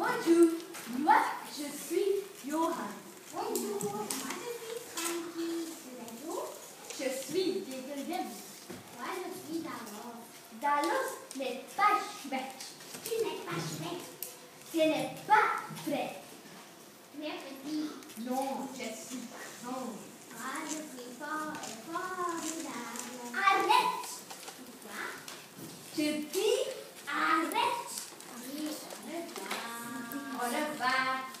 Bonjour, moi je suis Johan. Bonjour, moi je suis Frankie. Je suis Degelgem. moi je suis Dalos. Dalos n'est pas chouette. Tu n'es pas chouette, Ce n'est pas vrai. petit. Non, je 3